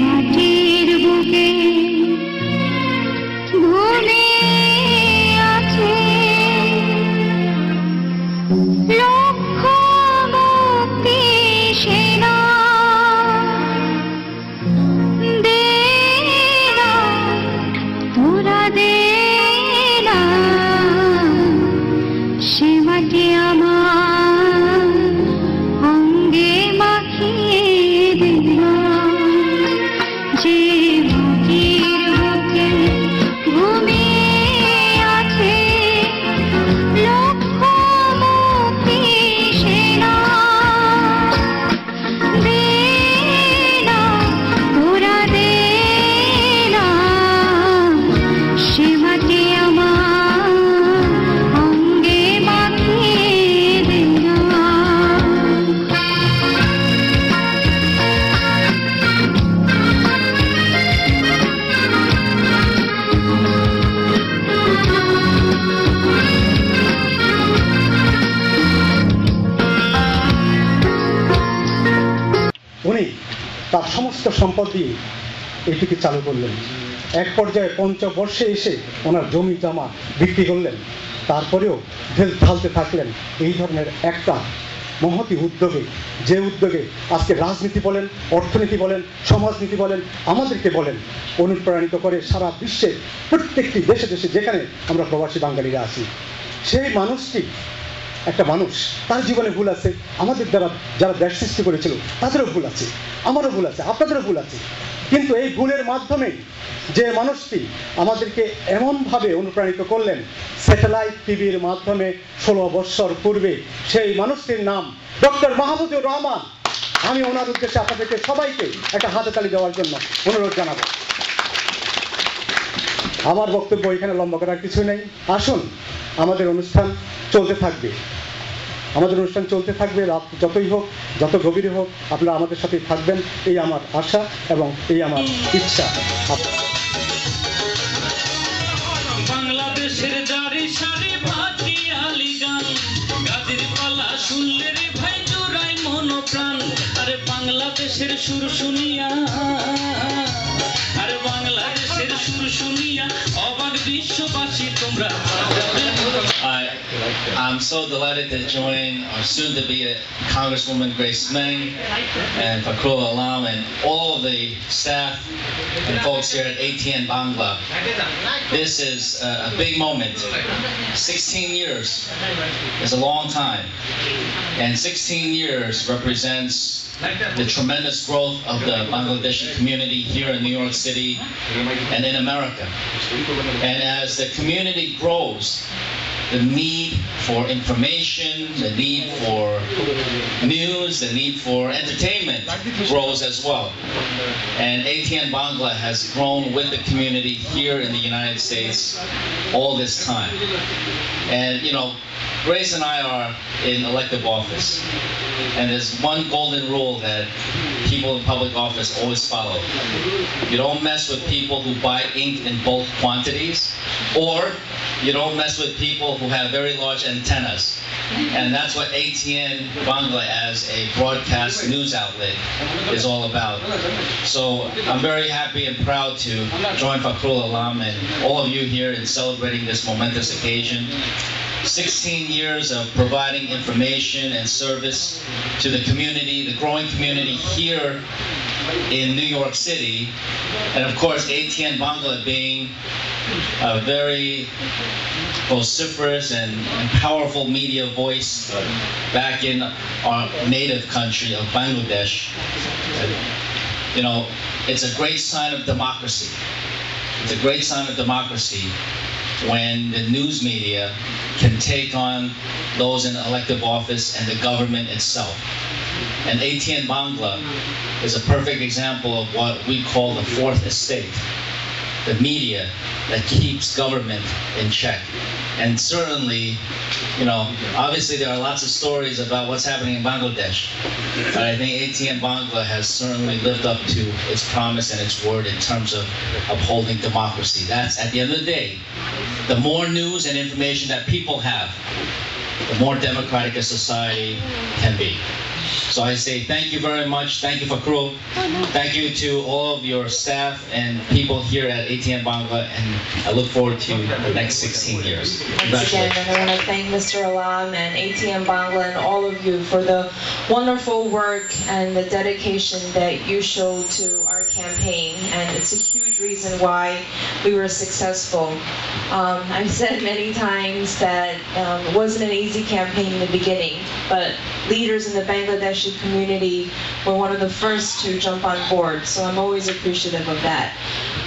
মাটির বুকে তার সমস্ত সম্পদ দিয়ে এটিকে চালু করলেন। এক পর্যায়ে পঞ্চবর্ষে এসে ওনার জমি জমা বিক্রি করলেন। তারপরেও ঢেল ঢালতে থাকলেন। এই ধরনের একটা মহতি উদ্যোগে, যে উদ্যোগে আজকে রাজনীতি বলেন, অর্থনীতি বলেন, সমাজনীতি বলেন, আমাদেরকে বলেন, অনুপ্রাণিত করে সারা বিশ্বে প্রত্যেকটি দেশে দেশে যেখানে আমরা প্রবাসী বাঙালিরা আছি, সেই মানুষটি একটা মানুষ, তার জীবনে ভুল আছে। আমাদের দ্বারা যারা দেশ সৃষ্টি করেছিল, তাদেরও ভুল আছে, আমারও ভুল আছে, আপনাদেরও ভুল আছে। কিন্তু এই ভুলের মাধ্যমে যে মানুষটি আমাদেরকে এমনভাবে অনুপ্রাণিত করলেন স্যাটেলাইট টিভির মাধ্যমে ষোলো বৎসর পূর্বে সেই মানুষটির নাম ডক্টর মাহমুদুর রহমান। আমি ওনার উদ্দেশ্যে আপনাদেরকে সবাইকে একটা হাতে তালি দেওয়ার জন্য অনুরোধ জানাব। আমার বক্তব্য এখানে লম্বা করার কিছু নেই। আসুন, আমাদের অনুষ্ঠান চলতে থাকবে। আমাদের অনুষ্ঠান চলতে থাকবে, রাত যতই হোক, যত গভীরে হোক, আপনারা আমাদের সাথে থাকবেন, এই আমার আশা এবং এই আমার ইচ্ছা। বাংলাদেশের শুনলে ভাই আরে বাংলাদেশের সুর শুনিয়া, আরে বাংলাদেশের সুর শুনিয়া অবাক বিশ্ববাসী তোমরা। I'm so delighted to join our soon-to-be Congresswoman Grace Meng and Fakrul Alam and all of the staff and folks here at ATN Bangla. This is a big moment. 16 years is a long time, and 16 years represents the tremendous growth of the Bangladeshi community here in New York City and in America. And as the community grows, the need for information, the need for news, the need for entertainment grows as well. And ATN Bangla has grown with the community here in the United States all this time. And, you know, Grace and I are in elective office. And there's one golden rule that people in public office always follow. You don't mess with people who buy ink in bulk quantities, or you don't mess with people who have very large antennas. And that's what ATN Bangla as a broadcast news outlet is all about. So I'm very happy and proud to join Fakrul Alam and all of you here in celebrating this momentous occasion. 16 years of providing information and service to the community, the growing community here in New York City, and of course ATN Bangla being a very vociferous and, and powerful media voice back in our native country of Bangladesh. You know, it's a great sign of democracy. It's a great sign of democracy when the news media can take on those in elective office and the government itself. And ATN Bangla is a perfect example of what we call the fourth estate, the media that keeps government in check. And certainly, you know, obviously there are lots of stories about what's happening in Bangladesh, but I think ATN Bangla has certainly lived up to its promise and its word in terms of upholding democracy. That's, at the end of the day, the more news and information that people have, the more democratic a society can be. So I say thank you very much. Thank you, Fakro. Thank you to all of your staff and people here at ATN Bangla, and I look forward to the next 16 years. Once again, I want to thank Mr. Alam and ATM Bangla and all of you for the wonderful work and the dedication that you showed to our campaign. And it's a reason why we were successful. Um, I've said many times that um, it wasn't an easy campaign in the beginning, but leaders in the Bangladeshi community were one of the first to jump on board. So I'm always appreciative of that.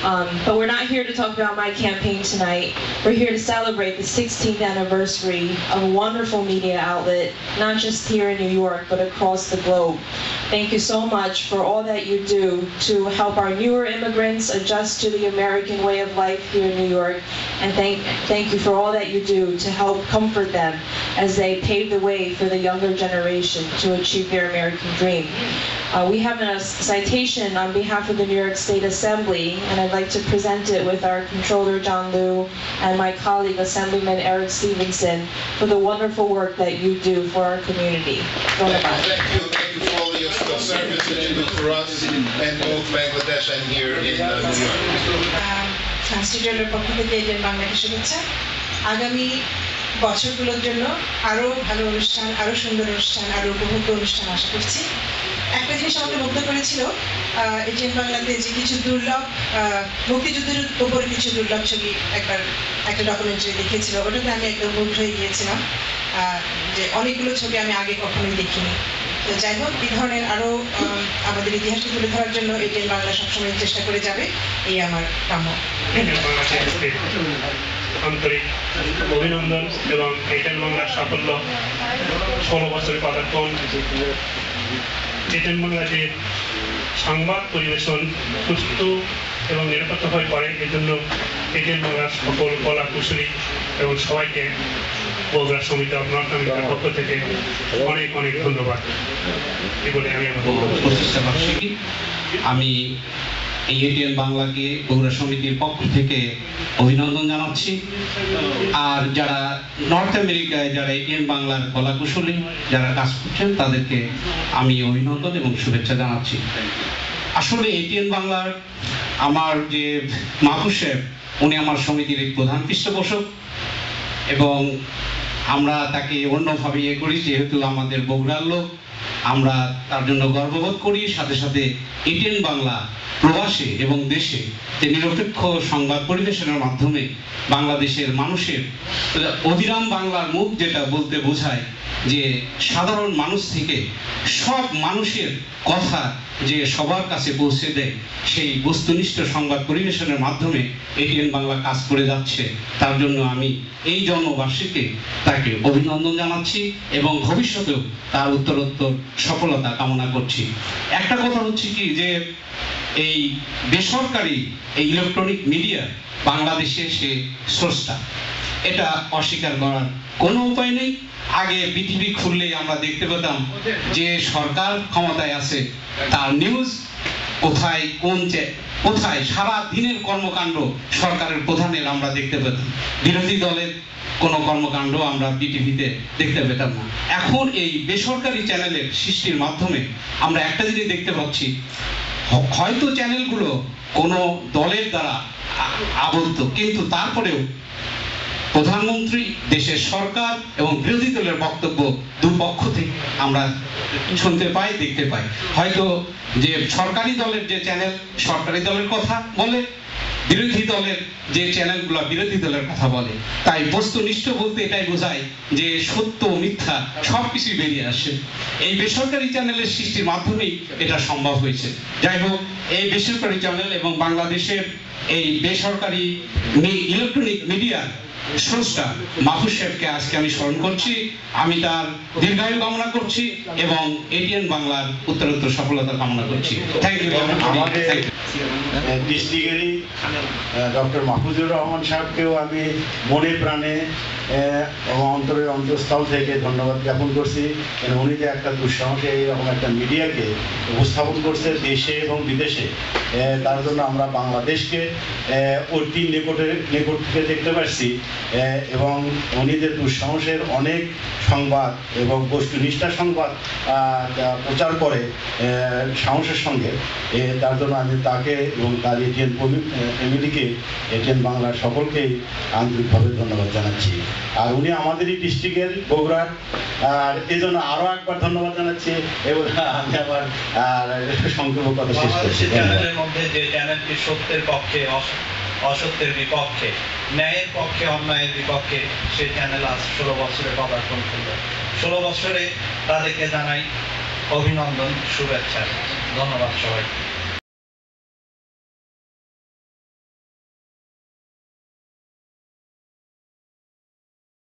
Um, but we're not here to talk about my campaign tonight. We're here to celebrate the 16th anniversary of a wonderful media outlet, not just here in New York, but across the globe. Thank you so much for all that you do to help our newer immigrants adjust to the American way of life here in New York. And thank, thank you for all that you do to help comfort them as they pave the way for the younger generation to achieve their American dream. Uh, we have a citation on behalf of the New York State Assembly, and I'd like to present it with our Controller John Liu and my colleague Assemblyman Eric Stevenson for the wonderful work that you do for our community. Your service that you do for us and both Bangladesh and here in uh, New York. বছরগুলোর জন্য ভালো অনুষ্ঠান সুন্দর অনুষ্ঠান উপভোগ্য অনুষ্ঠান আশা করছি। একটা জিনিস আমাকে মুগ্ধ করেছিল এটিএন বাংলাতে যে কিছু দুর্লভ মুক্তিযুদ্ধের উপরে কিছু দুর্লভ ছবি একবার একটা ডকুমেন্টারি দেখিয়েছিল ওটাতে আমি একদম মুগ্ধ হয়ে গিয়েছিলাম। যে অনেকগুলো ছবি আমি আগে কখনোই দেখিনি। যাই হোক, এই ধরনের আরও আমাদের ইতিহাসকে তুলে ধরার জন্য এটিএন বাংলা সবসময় চেষ্টা করে যাবে। এই আমার কাম্য। আন্তরিক অভিনন্দন এবং এটেল বাংলার সাফল্য ষোলো বছরের পদার্পণ এটেল বাংলাতে সংবাদ পরিবেশন সুস্থ এবং নিরাপত্তাভাবে করে এজন্য এটেল বাংলার সকল কলা কুশলী এবং সবাইকে বগুড়া সমিতি অফ নর্থ পক্ষ থেকে অনেক অনেক ধন্যবাদ। এই বলে আমি আমার আমি এই এটিএন বাংলাকে বগুড়া সমিতির পক্ষ থেকে অভিনন্দন জানাচ্ছি। আর যারা নর্থ আমেরিকায় যারা এটিএন বাংলার কলা কুশলী যারা কাজ করছেন তাদেরকে আমি অভিনন্দন এবং শুভেচ্ছা জানাচ্ছি। আসলে এটিএন বাংলার আমার যে মাহফুজ সাহেব উনি আমার সমিতির এক প্রধান পৃষ্ঠপোষক এবং আমরা তাকে অন্যভাবে ইয়ে করি, যেহেতু আমাদের বগুড়ার লোক, আমরা তার জন্য গর্ববোধ করি। সাথে সাথে এটিএন বাংলা প্রবাসে এবং দেশে যে নিরপেক্ষ সংবাদ পরিবেশনের মাধ্যমে বাংলাদেশের মানুষের, অধিরাম বাংলার মুখ যেটা বলতে বোঝায় যে সাধারণ মানুষ থেকে সব মানুষের কথা যে সবার কাছে পৌঁছে দেয়, সেই বস্তুনিষ্ঠ সংবাদ পরিবেশনের মাধ্যমে এটিএন বাংলা কাজ করে যাচ্ছে। তার জন্য আমি এই জন্মবার্ষিকী তাকে অভিনন্দন জানাচ্ছি এবং ভবিষ্যতেও তার উত্তরোত্তর সফলতা কামনা করছি। একটা কথা হচ্ছে কি যে এই বেসরকারি এই ইলেকট্রনিক মিডিয়া বাংলাদেশে সে স্রষ্টা। এটা অস্বীকার করার কোনো উপায় নেই। আগে পৃথিবী খুললেই আমরা দেখতে পেতাম যে সরকার ক্ষমতায় আছে, তার নিউজ কোথায়, কোন কোথায়, সারা দিনের কর্মকাণ্ড সরকারের প্রধানের আমরা দেখতে পেতাম। বিরোধী দলের কোনো কর্মকাণ্ড আমরা বিটিভিতে দেখতে পেতাম না। এখন এই বেসরকারি চ্যানেলের সৃষ্টির মাধ্যমে আমরা একটা জিনিস দেখতে পাচ্ছি হয়তো চ্যানেলগুলো কোনো দলের দ্বারা আবদ্ধ, কিন্তু তারপরেও প্রধানমন্ত্রী, দেশের সরকার এবং বিরোধী দলের বক্তব্য দুপক্ষ থেকে আমরা শুনতে পাই, দেখতে পাই। হয়তো যে সরকারি দলের যে চ্যানেল সরকারি দলের কথা বলে, বিরোধী দলের যে চ্যানেলগুলো বিরোধী দলের কথা বলে। তাই বস্তুনিষ্ঠ বলতে এটাই বোঝায় যে সত্য মিথ্যা সব কিছুই বেরিয়ে আসে। এই বেসরকারি চ্যানেলের সৃষ্টির মাধ্যমেই এটা সম্ভব হয়েছে। যাই হোক, এই বেসরকারি চ্যানেল এবং বাংলাদেশের এই বেসরকারি ইলেকট্রনিক মিডিয়ার স্রষ্টা মাহফুজ সাহেবকে আজকে আমি স্মরণ করছি আমি তার দীর্ঘায়ু কামনা করছি এবং এটিএন বাংলার উত্তরোত্তর সফলতা কামনা করছি। থ্যাংক ইউ আমাদের ডিস্ট্রিক্টেরই ডক্টর মাহফুজুর রহমান সাহেবকেও আমি মনে প্রাণে এবং অন্তরের অন্তঃস্থল থেকে ধন্যবাদ জ্ঞাপন করছি। কারণ উনি যে একটা দুঃসাহসে এইরকম একটা মিডিয়াকে উপস্থাপন করছে দেশে এবং বিদেশে তার জন্য আমরা বাংলাদেশকে অতি নিকটে নিকট থেকে দেখতে পাচ্ছি এবং উনি যে দুঃসাহসের অনেক সংবাদ এবং বস্তুনিষ্ঠা সংবাদ প্রচার করে সাহসের সঙ্গে তার জন্য আমি তাকে এবং তার এটিএন ফ্যামিলিকে এটিএন বাংলার সকলকেই আন্তরিকভাবে ধন্যবাদ জানাচ্ছি। আর উনি আমাদেরই ডিস্ট্রিক্টের বগুড়ার আর এই জন্য আরও একবার ধন্যবাদ জানাচ্ছি এবং আমি আবার সংক্ষেপ কথা শেষ করছি। চ্যানেলের মধ্যে যে চ্যানেলটি সত্যের পক্ষে অসত্যের বিপক্ষে, ন্যায়ের পক্ষে, অন্যায়ের বিপক্ষে সেই চ্যানেল আজ ষোলো বছরে পদার্পণ করল। ষোলো বছরে তাদেরকে জানাই অভিনন্দন, শুভেচ্ছা। ধন্যবাদ সবাই